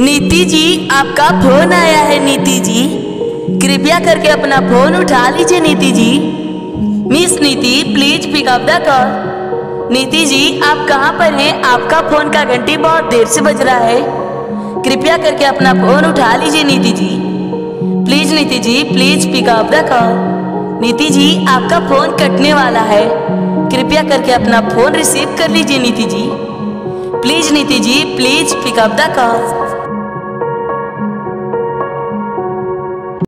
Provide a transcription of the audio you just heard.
नीति जी, आपका फ़ोन आया है नीति जी। कृपया करके अपना फ़ोन उठा लीजिए Niti ji. Miss Niti please pick up the call Niti ji, आप कहाँ पर हैं? आपका फ़ोन का घंटी बहुत देर से बज रहा है। कृपया करके अपना फ़ोन उठा लीजिए Niti ji. Please Niti ji please pick up the call Niti ji, आपका फ़ोन कटने वाला है। कृपया करके अपना फ़ोन रिसीव कर लीजिए Niti ji. Please Niti ji please pick up the call